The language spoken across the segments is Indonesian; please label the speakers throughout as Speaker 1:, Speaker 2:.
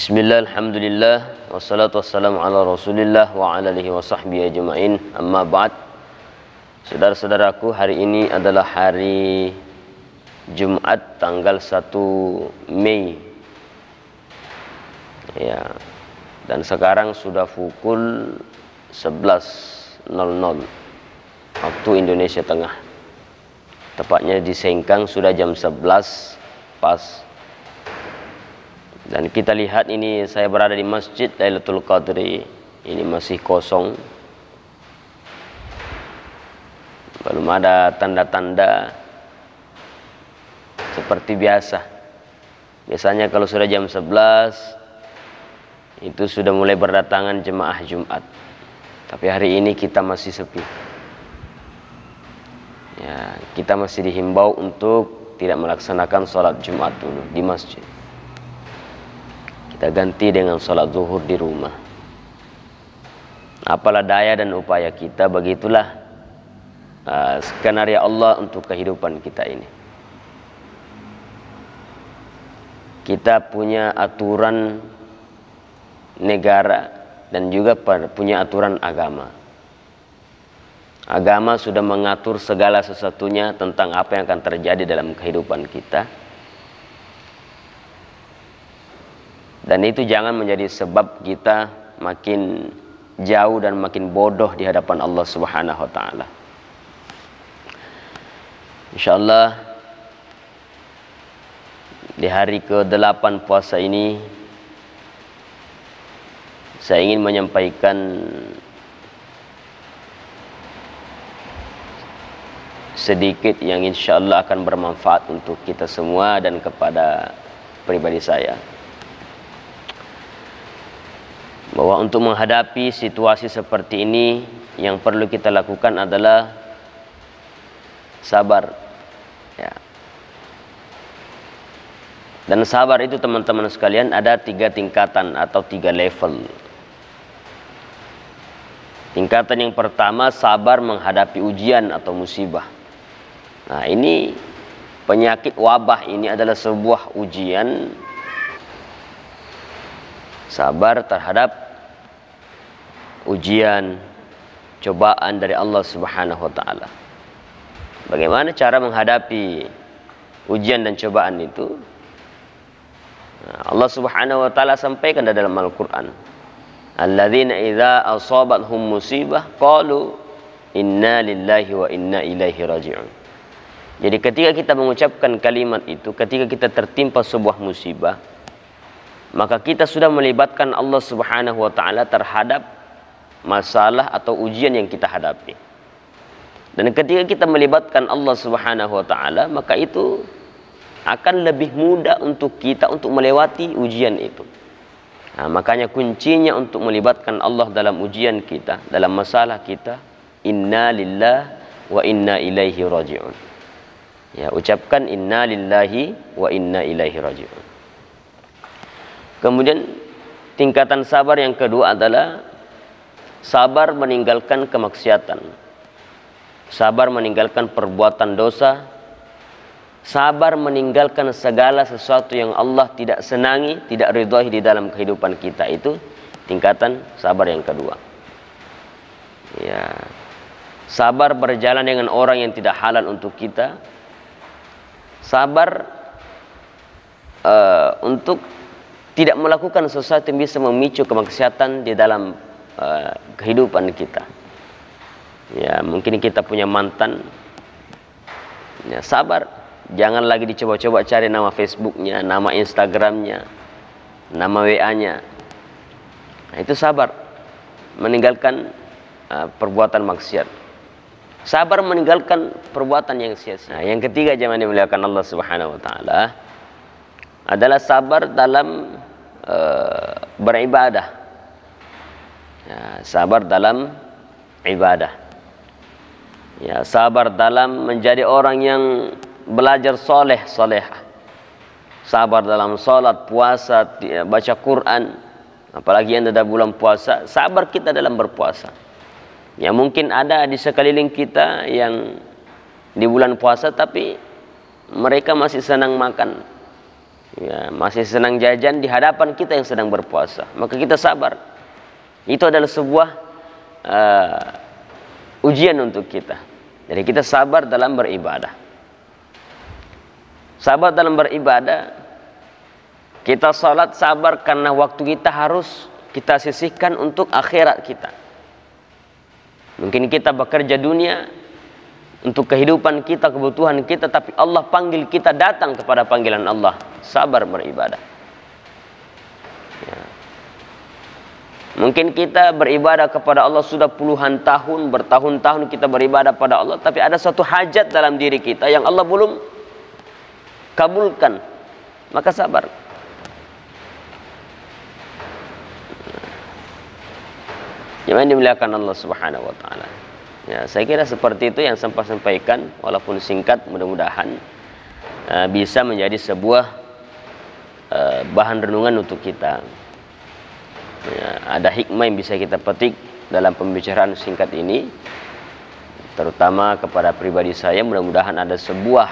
Speaker 1: Bismillah, Alhamdulillah, wassalatu wassalamu ala rasulillah wa ala alihi wa sahbihi ajma'in. Amma ba'd. Saudara-saudaraku, hari ini adalah hari Jumat tanggal 1 Mei. Ya, dan sekarang sudah pukul 11.00 Waktu Indonesia Tengah. Tepatnya di Sengkang sudah jam 11 pas dan kita lihat ini saya berada di Masjid Lailatul Qadri. Ini masih kosong. Belum ada tanda-tanda seperti biasa. Biasanya kalau sudah jam 11 itu sudah mulai berdatangan jemaah Jumat. Tapi hari ini kita masih sepi. Ya, kita masih dihimbau untuk tidak melaksanakan sholat Jumat dulu di masjid kita ganti dengan sholat zuhur di rumah. Apalah daya dan upaya kita begitulah uh, skenario Allah untuk kehidupan kita ini. Kita punya aturan negara dan juga punya aturan agama. Agama sudah mengatur segala sesuatunya tentang apa yang akan terjadi dalam kehidupan kita Dan itu jangan menjadi sebab kita makin jauh dan makin bodoh di hadapan Allah Subhanahu wa taala. Insyaallah di hari ke-8 puasa ini saya ingin menyampaikan sedikit yang insyaallah akan bermanfaat untuk kita semua dan kepada pribadi saya. Bahwa untuk menghadapi situasi seperti ini yang perlu kita lakukan adalah sabar ya. dan sabar itu teman-teman sekalian ada tiga tingkatan atau tiga level. Tingkatan yang pertama sabar menghadapi ujian atau musibah. Nah ini penyakit wabah ini adalah sebuah ujian. Sabar terhadap ujian cobaan dari Allah Subhanahu wa taala. Bagaimana cara menghadapi ujian dan cobaan itu? Allah Subhanahu wa taala sampaikan dalam Al-Qur'an. Alladzina idza asabathum musibah qalu inna lillahi wa inna ilaihi raji'un. Jadi ketika kita mengucapkan kalimat itu, ketika kita tertimpa sebuah musibah, maka kita sudah melibatkan Allah Subhanahu wa taala terhadap masalah atau ujian yang kita hadapi. Dan ketika kita melibatkan Allah Subhanahu wa taala, maka itu akan lebih mudah untuk kita untuk melewati ujian itu. Nah, makanya kuncinya untuk melibatkan Allah dalam ujian kita, dalam masalah kita, inna lillah wa inna ilaihi raji'un. Ya, ucapkan inna lillahi wa inna ilaihi raji'un. Kemudian tingkatan sabar yang kedua adalah sabar meninggalkan kemaksiatan. Sabar meninggalkan perbuatan dosa. Sabar meninggalkan segala sesuatu yang Allah tidak senangi, tidak ridhoi di dalam kehidupan kita itu tingkatan sabar yang kedua. Ya. Sabar berjalan dengan orang yang tidak halal untuk kita. Sabar uh, untuk tidak melakukan sesuatu yang bisa memicu kemaksiatan di dalam uh, kehidupan kita. Ya, mungkin kita punya mantan. Ya, sabar. Jangan lagi dicoba-coba cari nama Facebooknya, nama Instagramnya, nama WA-nya. Nah, itu sabar. Meninggalkan uh, perbuatan maksiat. Sabar meninggalkan perbuatan yang sia-sia. Nah, yang ketiga jangan dimuliakan Allah Subhanahu wa taala adalah sabar dalam uh, beribadah. Ya, sabar dalam ibadah. Ya, sabar dalam menjadi orang yang belajar soleh soleh. Sabar dalam salat, puasa, baca Quran. Apalagi yang ada bulan puasa, sabar kita dalam berpuasa. Ya mungkin ada di sekeliling kita yang di bulan puasa tapi mereka masih senang makan ya, masih senang jajan di hadapan kita yang sedang berpuasa maka kita sabar itu adalah sebuah uh, ujian untuk kita jadi kita sabar dalam beribadah sabar dalam beribadah kita salat sabar karena waktu kita harus kita sisihkan untuk akhirat kita mungkin kita bekerja dunia untuk kehidupan kita, kebutuhan kita, tapi Allah panggil kita datang kepada panggilan Allah, sabar beribadah. Ya. Mungkin kita beribadah kepada Allah sudah puluhan tahun, bertahun-tahun kita beribadah pada Allah, tapi ada satu hajat dalam diri kita yang Allah belum kabulkan, maka sabar. Jangan dimuliakan Allah Subhanahu wa taala. Ya, saya kira seperti itu yang sempat sampaikan walaupun singkat mudah-mudahan uh, bisa menjadi sebuah uh, bahan renungan untuk kita. Ya, ada hikmah yang bisa kita petik dalam pembicaraan singkat ini terutama kepada pribadi saya mudah-mudahan ada sebuah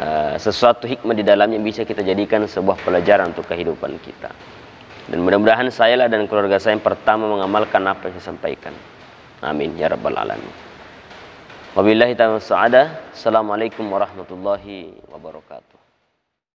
Speaker 1: uh, sesuatu hikmah di dalamnya bisa kita jadikan sebuah pelajaran untuk kehidupan kita. Dan mudah-mudahan saya lah dan keluarga saya yang pertama mengamalkan apa yang saya sampaikan. Amin ya rabbal alamin. Wabillahi taufiq Assalamualaikum warahmatullahi wabarakatuh.